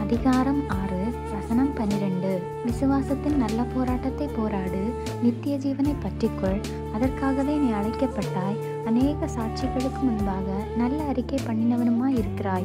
அதிகாரம் ஆறு வசனம் பனிரெண்டு விசுவாசத்தின் நல்ல போராட்டத்தை போராடு நித்திய ஜீவனை பற்றிக்கொள். அதற்காகவே நீ அழைக்கப்பட்டாய். அநேக சாட்சிகளுக்கு முன்பாக நல்ல அறிக்கை பண்ணினவனுமாய் இருக்கிறாய்